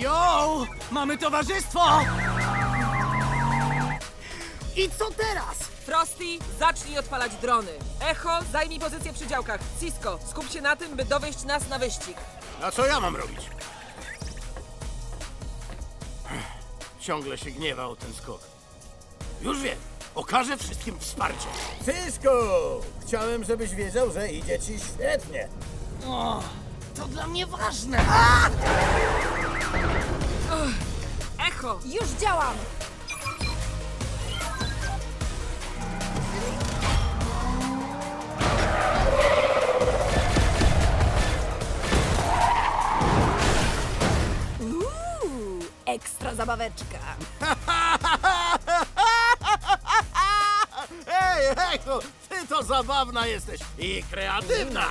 Jo! Mamy towarzystwo! I co teraz? Frosty, zacznij odpalać drony. Echo, zajmij pozycję przy działkach. Cisco, skup się na tym, by dowieść nas na wyścig. A co ja mam robić? Ciągle się gniewa o ten skok. Już wiem. Okażę wszystkim wsparcie. Cisco! Chciałem, żebyś wiedział, że idzie ci świetnie. O, to dla mnie ważne. Echo, Już działam! Uuu, ekstra zabaweczka. Ej, Echo, ty to zabawna jesteś i kreatywna.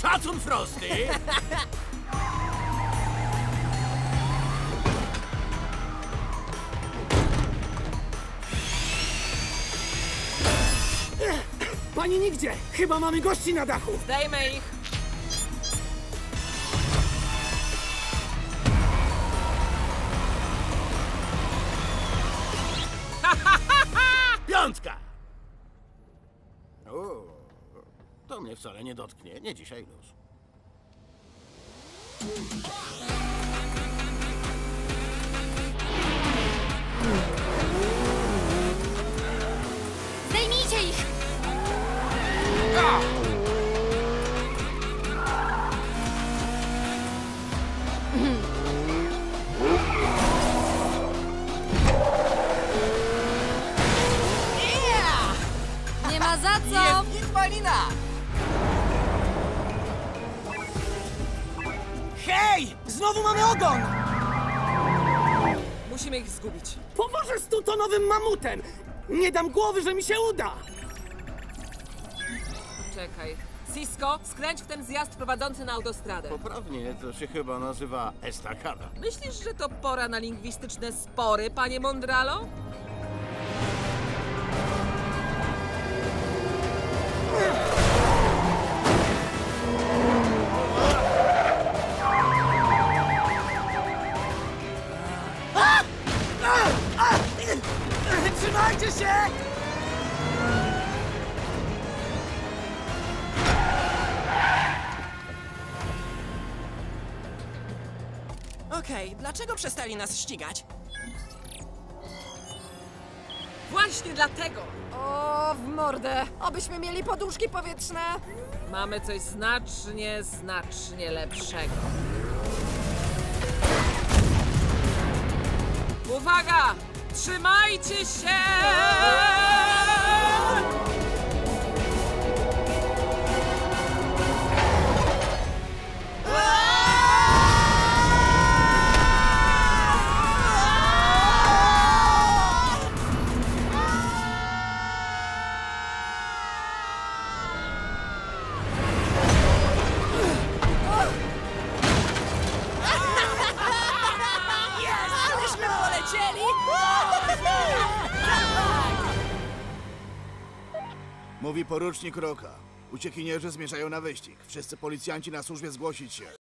Szacun, Frosty! Pani nigdzie! Chyba mamy gości na dachu! zdejmę ich. Piątka! O, to mnie wcale nie dotknie. Nie dzisiaj już. Zdejmijcie ich! Za co! Hej! Znowu mamy ogon! Musimy ich zgubić. Pomożesz z tutonowym mamutem! Nie dam głowy, że mi się uda! Czekaj. Cisco, skręć w ten zjazd prowadzący na autostradę. Poprawnie to się chyba nazywa estakada. Myślisz, że to pora na lingwistyczne spory, panie Mondralo? Trzymajcie się! Okej, dlaczego przestali nas ścigać? Właśnie dlatego O, w mordę! Obyśmy mieli poduszki powietrzne! mamy coś znacznie, znacznie lepszego. Uwaga! Trzymajcie się! Aleśmy Mówi porucznik Roka. Uciekinierzy zmierzają na wyścig. Wszyscy policjanci na służbie zgłosić się.